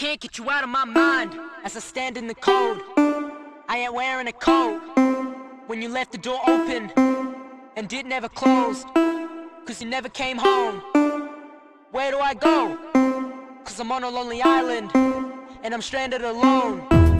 can't get you out of my mind as I stand in the cold. I ain't wearing a coat when you left the door open and it never closed. Cause you never came home. Where do I go? Cause I'm on a lonely island and I'm stranded alone.